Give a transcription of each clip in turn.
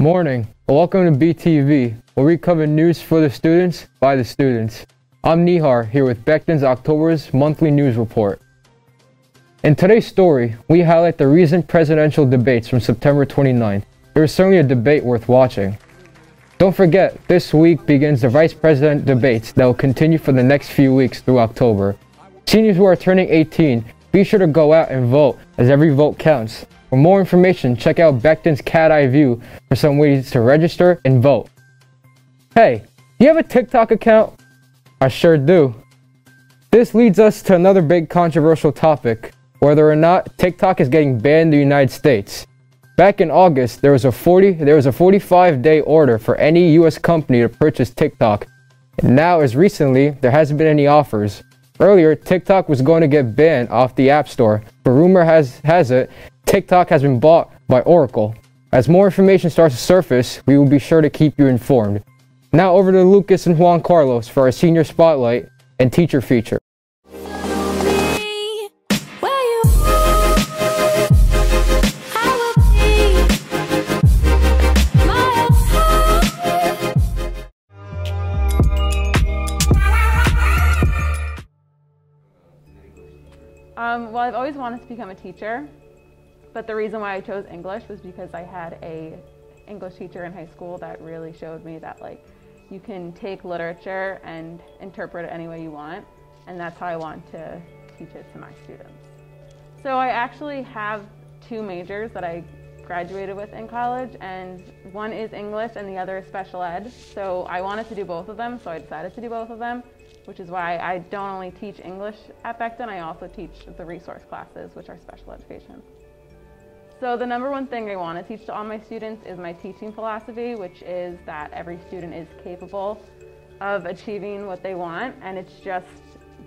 Morning. Welcome to BTV, where we cover news for the students by the students. I'm Nihar here with Becton's October's monthly news report. In today's story, we highlight the recent presidential debates from September 29th. There was certainly a debate worth watching. Don't forget, this week begins the vice president debates that will continue for the next few weeks through October. Seniors who are turning 18, be sure to go out and vote, as every vote counts. For more information, check out Becton's Cat Eye View for some ways to register and vote. Hey, do you have a TikTok account? I sure do. This leads us to another big controversial topic whether or not TikTok is getting banned in the United States. Back in August, there was a 40 there was a 45-day order for any US company to purchase TikTok. And now as recently, there hasn't been any offers. Earlier, TikTok was going to get banned off the App Store, but rumor has has it TikTok has been bought by Oracle. As more information starts to surface, we will be sure to keep you informed. Now over to Lucas and Juan Carlos for our senior spotlight and teacher feature. Um, well, I've always wanted to become a teacher. But the reason why I chose English was because I had a English teacher in high school that really showed me that like you can take literature and interpret it any way you want, and that's how I want to teach it to my students. So I actually have two majors that I graduated with in college, and one is English and the other is special ed. So I wanted to do both of them, so I decided to do both of them, which is why I don't only teach English at Becton, I also teach the resource classes, which are special education. So the number one thing I want to teach to all my students is my teaching philosophy, which is that every student is capable of achieving what they want, and it's just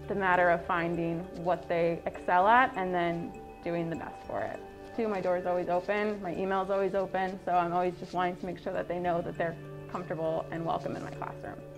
the matter of finding what they excel at and then doing the best for it. Two, my door is always open, my email is always open, so I'm always just wanting to make sure that they know that they're comfortable and welcome in my classroom.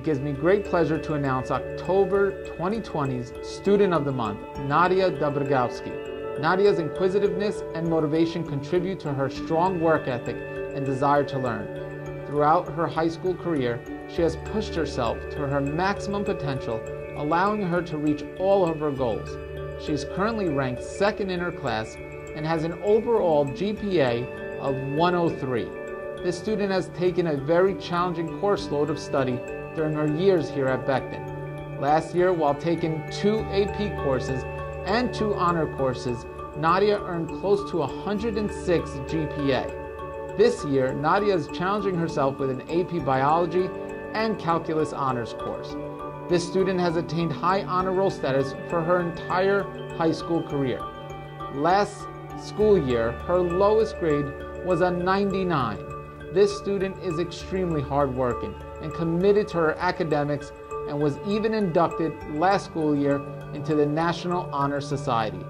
It gives me great pleasure to announce October 2020's Student of the Month, Nadia Dobrogowski. Nadia's inquisitiveness and motivation contribute to her strong work ethic and desire to learn. Throughout her high school career, she has pushed herself to her maximum potential, allowing her to reach all of her goals. She is currently ranked second in her class and has an overall GPA of 103. This student has taken a very challenging course load of study during her years here at Becton. Last year, while taking two AP courses and two honor courses, Nadia earned close to 106 GPA. This year, Nadia is challenging herself with an AP Biology and Calculus Honors course. This student has attained high honor roll status for her entire high school career. Last school year, her lowest grade was a 99. This student is extremely hardworking and committed to her academics and was even inducted last school year into the National Honor Society.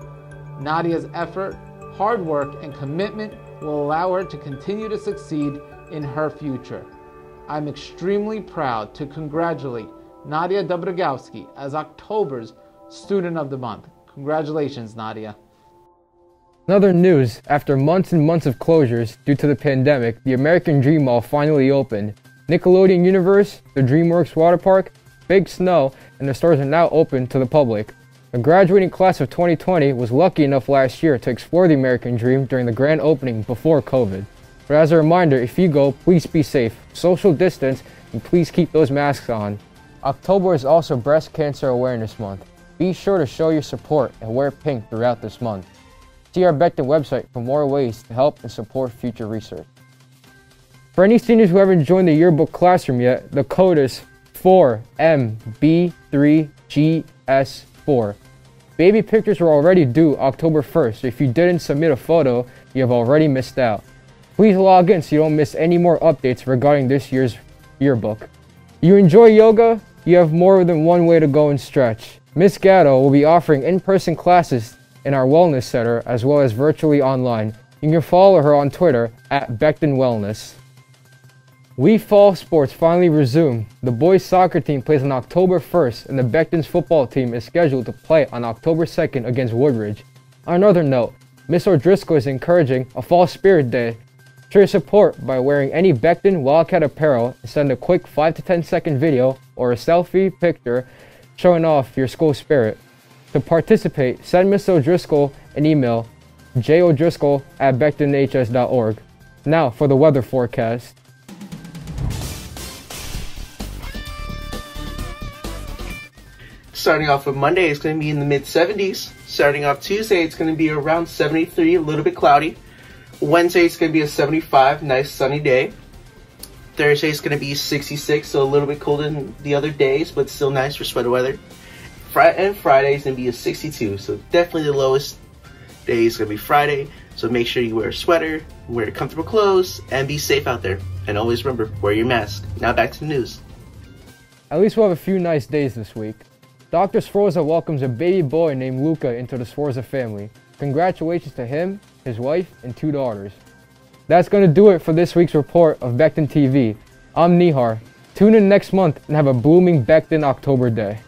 Nadia's effort, hard work, and commitment will allow her to continue to succeed in her future. I'm extremely proud to congratulate Nadia Dobrogowski as October's Student of the Month. Congratulations, Nadia. Another news, after months and months of closures due to the pandemic, the American Dream Mall finally opened Nickelodeon Universe, the DreamWorks Water Park, Big Snow, and the stores are now open to the public. The graduating class of 2020 was lucky enough last year to explore the American Dream during the grand opening before COVID. But as a reminder, if you go, please be safe, social distance, and please keep those masks on. October is also Breast Cancer Awareness Month. Be sure to show your support and wear pink throughout this month. See our Becton website for more ways to help and support future research. For any seniors who haven't joined the yearbook classroom yet, the code is 4MB3GS4. Baby pictures were already due October 1st, so if you didn't submit a photo, you have already missed out. Please log in so you don't miss any more updates regarding this year's yearbook. You enjoy yoga? You have more than one way to go and stretch. Miss Gatto will be offering in-person classes in our wellness center as well as virtually online. You can follow her on Twitter at Becton Wellness. We fall sports finally resume. The boys soccer team plays on October 1st and the Becton's football team is scheduled to play on October 2nd against Woodridge. On another note, Miss O'Driscoll is encouraging a Fall Spirit Day. Show your support by wearing any Becton Wildcat apparel and send a quick 5 to 10 second video or a selfie picture showing off your school spirit. To participate, send Miss O'Driscoll an email, jodriscoll at bectonhs.org. Now for the weather forecast. Starting off with Monday, it's going to be in the mid 70s. Starting off Tuesday, it's going to be around 73, a little bit cloudy. Wednesday, it's going to be a 75, nice sunny day. Thursday, it's going to be 66, so a little bit colder than the other days, but still nice for sweater weather. Friday and Friday is going to be a 62, so definitely the lowest day is going to be Friday. So make sure you wear a sweater, wear comfortable clothes, and be safe out there. And always remember, wear your mask. Now back to the news. At least we'll have a few nice days this week. Dr. Sforza welcomes a baby boy named Luca into the Sforza family. Congratulations to him, his wife, and two daughters. That's going to do it for this week's report of Becton TV. I'm Nihar. Tune in next month and have a blooming Becton October day.